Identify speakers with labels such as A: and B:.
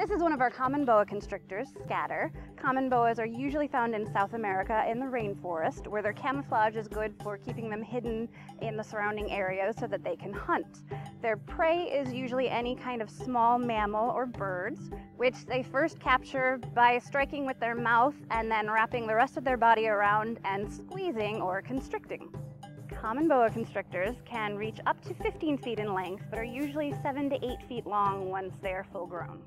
A: This is one of our common boa constrictors, scatter. Common boas are usually found in South America in the rainforest, where their camouflage is good for keeping them hidden in the surrounding areas so that they can hunt. Their prey is usually any kind of small mammal or birds, which they first capture by striking with their mouth and then wrapping the rest of their body around and squeezing or constricting. Common boa constrictors can reach up to 15 feet in length, but are usually 7 to 8 feet long once they are full grown.